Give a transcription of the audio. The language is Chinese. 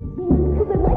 天各自